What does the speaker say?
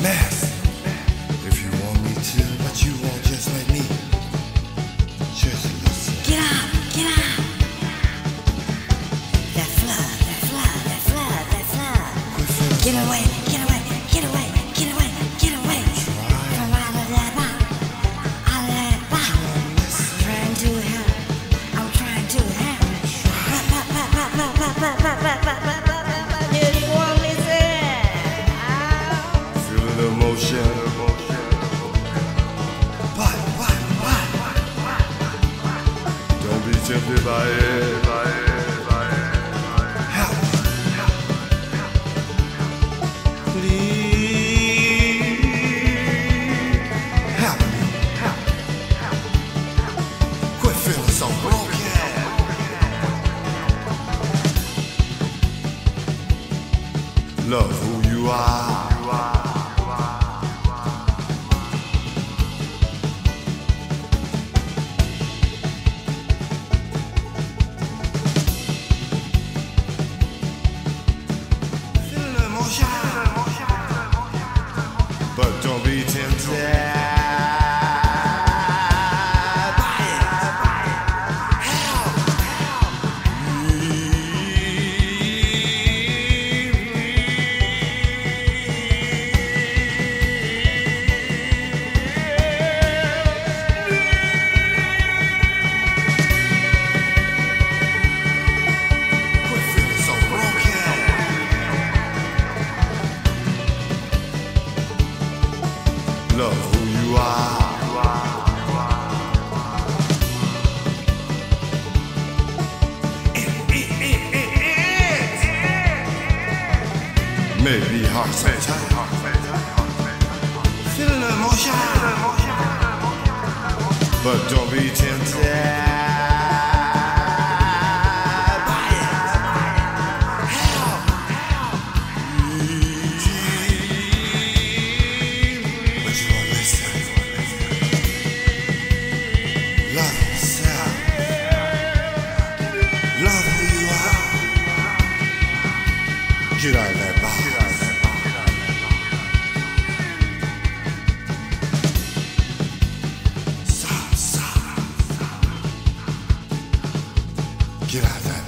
mess. Help. Please help. Quit feeling so broken. Love who you are. Love who you are. Maybe hard sometimes. Feel the emotion. But don't be tempted. girada.